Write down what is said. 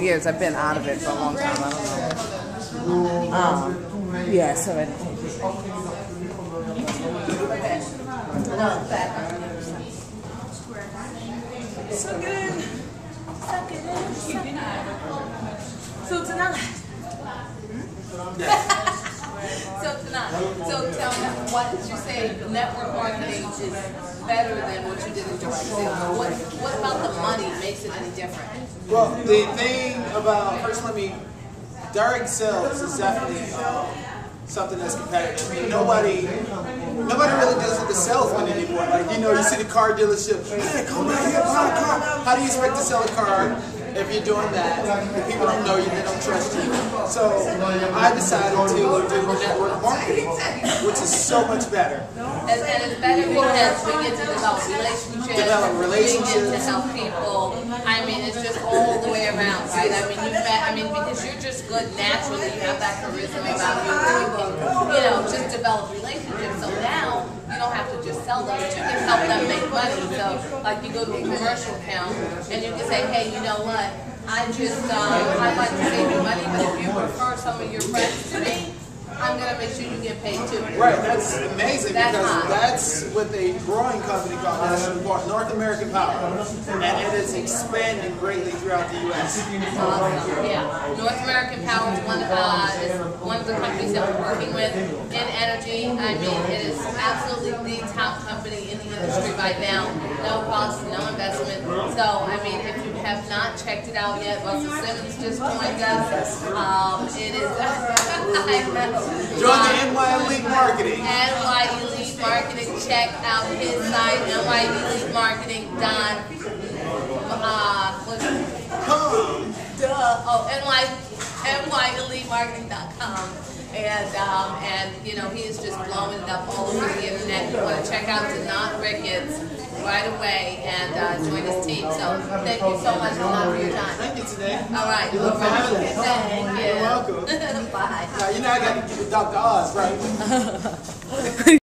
years. I've been out of it for a long time. I don't know. Um, yeah, so it. So good. So tonight. so tonight. So tell me, what did you say network marketing is better than what you did in direct sales? What, money makes it any different? Well, the thing about first, let me direct sales is definitely uh, something that's competitive. I mean, nobody, nobody really does it to salesman anymore. Like you know, you see the car dealership, come down here, buy a car. How do you expect to sell a car if you're doing that? If people don't know you, they don't trust you. So I decided to do network marketing, which is so much better. And, and it's better because we get to develop relationships. Develop relationships. We get to help people. I mean, it's just all the way around, right? I mean, you met, I mean, because you're just good naturally. You have that charisma about you. You you know, just develop relationships. So now you don't have to just sell them, but you can help them make money. So, like, you go to a commercial account and you can say, hey, you know what? I just, um, I'd like to save you money, but if you refer some of your friends to me, I'm gonna make sure you get paid too. Right, that's amazing That's because that's with a growing company called National Park, North American Power, and it is expanding greatly throughout the U.S. Awesome. Yeah, North American Power is one, uh, is one of the companies that we're working with in energy. I mean, it is absolutely the top company industry right now. No cost, no investment. So, I mean, if you have not checked it out yet, Russell Simmons just joined us. Um, it is, Join the NY Elite Marketing. NY Elite Marketing. Check out his site, nyelitemarketing.com. Marketing. what's it? Come. Duh. Oh, NY, NYEliteMarketing.com. And, um, and, you know, he is just blowing it up all over the internet. You want to check out Denat Ricketts right away and uh, join his team. So thank you so much a lot for your time. Thank you today. All right. You look right. fabulous. Thank you. You're welcome. Bye. Now, you know I got to give you Dr. Oz, right?